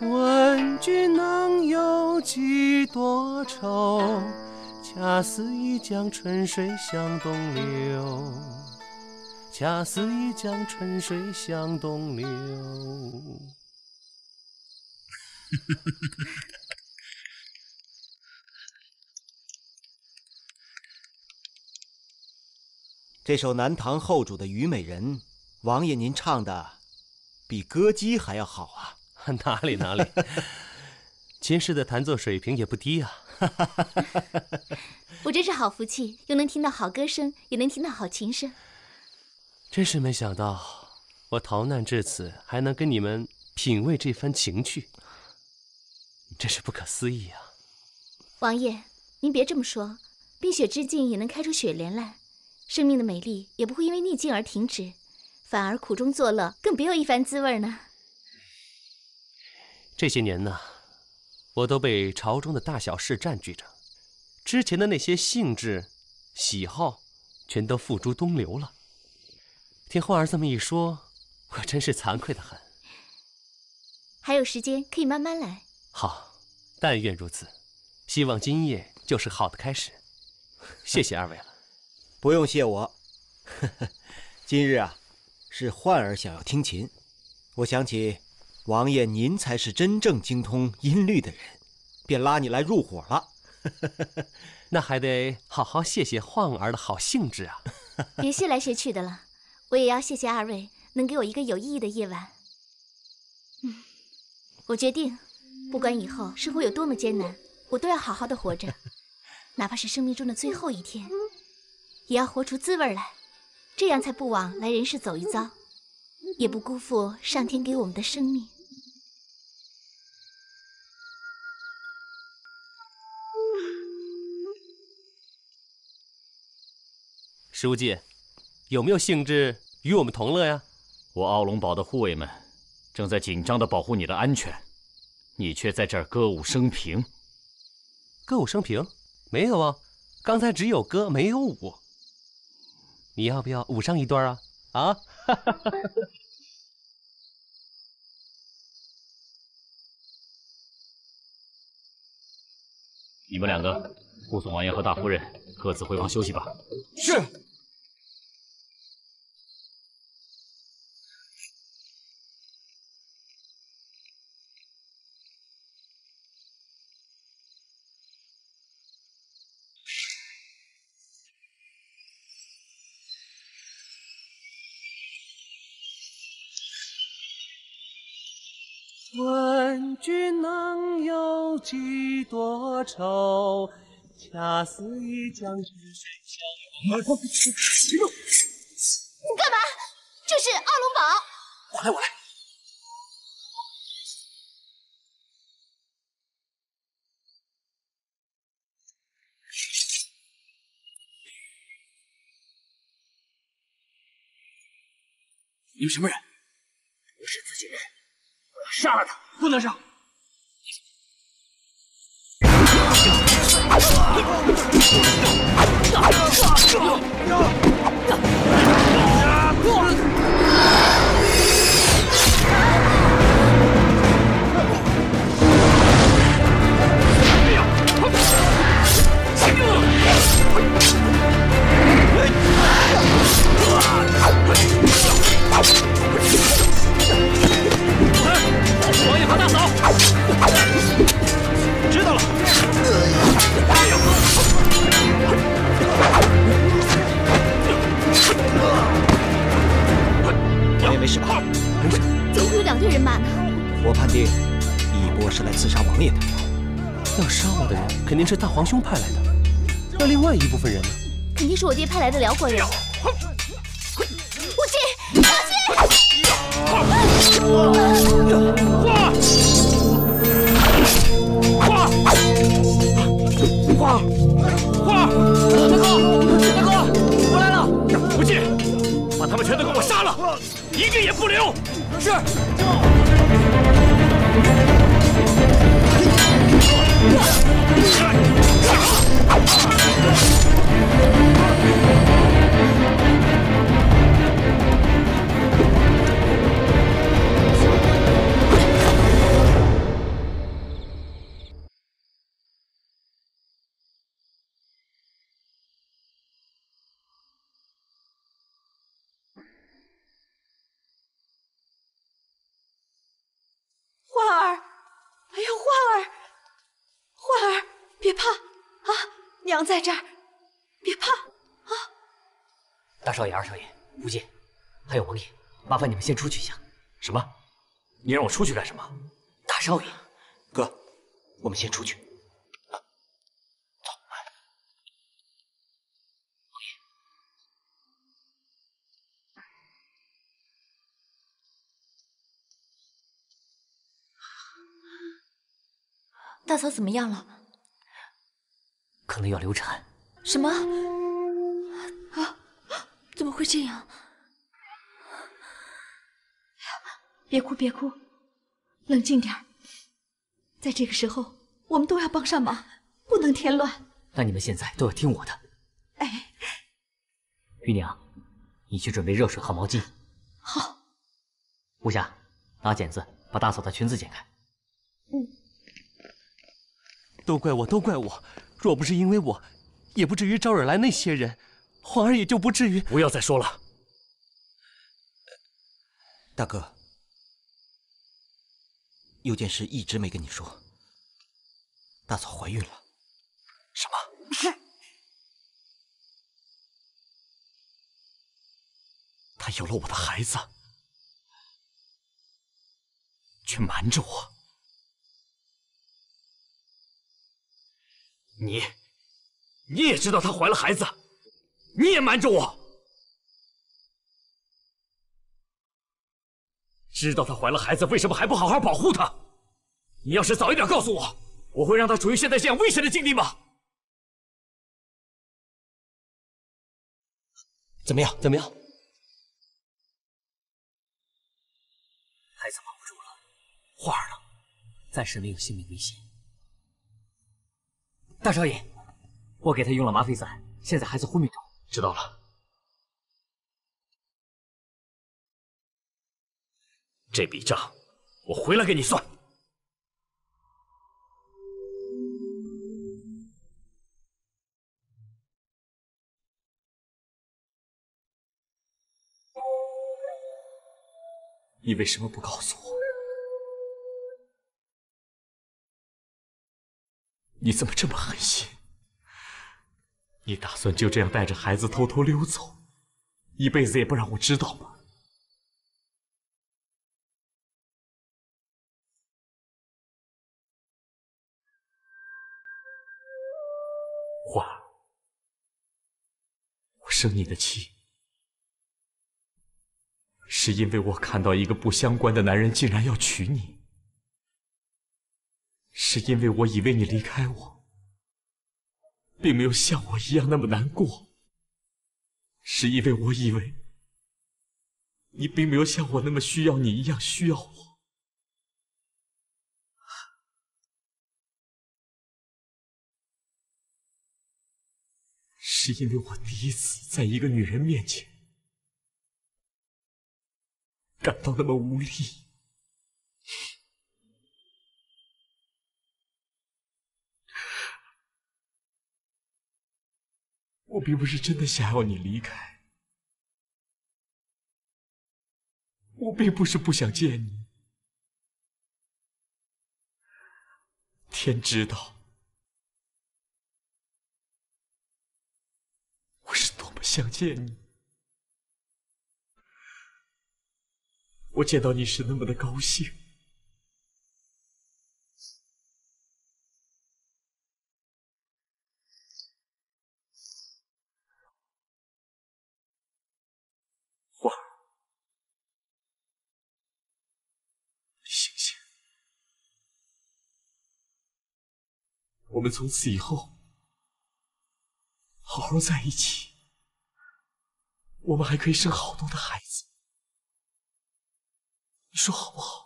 问君能有几多愁？恰似一江春水向东流。恰似一江春水向东流。这首南唐后主的《虞美人》，王爷您唱的比歌姬还要好啊！哪里哪里，秦氏的弹奏水平也不低啊！我真是好福气，又能听到好歌声，也能听到好琴声。真是没想到，我逃难至此，还能跟你们品味这番情趣，真是不可思议啊！王爷，您别这么说，冰雪之境也能开出雪莲来。生命的美丽也不会因为逆境而停止，反而苦中作乐，更别有一番滋味呢。这些年呢，我都被朝中的大小事占据着，之前的那些兴致、喜好，全都付诸东流了。听焕儿这么一说，我真是惭愧的很。还有时间，可以慢慢来。好，但愿如此。希望今夜就是好的开始。谢谢二位了。不用谢我，今日啊，是焕儿想要听琴，我想起王爷您才是真正精通音律的人，便拉你来入伙了。那还得好好谢谢晃儿的好兴致啊！别谢来谢去的了，我也要谢谢二位能给我一个有意义的夜晚。嗯，我决定，不管以后生活有多么艰难，我都要好好的活着，哪怕是生命中的最后一天。也要活出滋味来，这样才不枉来人世走一遭，也不辜负上天给我们的生命。书记，有没有兴致与我们同乐呀？我奥龙堡的护卫们正在紧张的保护你的安全，你却在这儿歌舞升平。歌舞升平？没有啊，刚才只有歌没有舞。你要不要舞上一段啊？啊！你们两个护送王爷和大夫人各自回房休息吧。是。问君能有几多愁？恰似一江春水向东流。你干嘛？这是二龙堡。我来，我来。你们什么人？杀了他！不能杀！知定是大皇兄派来的。那另外一部分人呢？肯定是我爹派来的辽国人。无忌，花花花花！大哥，大哥，我来了！无忌，把他们全都给我杀了，一个也不留！是。啊。花儿，哎呦，花儿。婉儿别怕啊娘在这儿别怕啊。大少爷二少爷福姐还有王爷麻烦你们先出去一下什么？你让我出去干什么？大少爷哥我们先出去。大嫂怎么样了？可能要流产。什么？啊？怎么会这样？别哭，别哭，冷静点在这个时候，我们都要帮上忙，不能添乱。那你们现在都要听我的。哎，玉娘，你去准备热水和毛巾。好。吴霞，拿剪子把大嫂的裙子剪开。嗯。都怪我，都怪我！若不是因为我，也不至于招惹来那些人，皇儿也就不至于……不要再说了，大哥，有件事一直没跟你说。大嫂怀孕了。什么？她有了我的孩子，却瞒着我。你，你也知道她怀了孩子，你也瞒着我。知道她怀了孩子，为什么还不好好保护她？你要是早一点告诉我，我会让她处于现在这样危险的境地吗？怎么样？怎么样？孩子保不住了，花儿呢？暂时没有性命危险。大少爷，我给他用了吗啡散，现在还在昏迷中。知道了，这笔账我回来给你算。你为什么不告诉我？你怎么这么狠心？你打算就这样带着孩子偷偷溜走，一辈子也不让我知道吗？花儿，我生你的气，是因为我看到一个不相关的男人竟然要娶你。是因为我以为你离开我，并没有像我一样那么难过。是因为我以为你并没有像我那么需要你一样需要我。是因为我第一次在一个女人面前感到那么无力。我并不是真的想要你离开，我并不是不想见你。天知道，我是多么想见你。我见到你时那么的高兴。我们从此以后好好在一起，我们还可以生好多的孩子，你说好不好？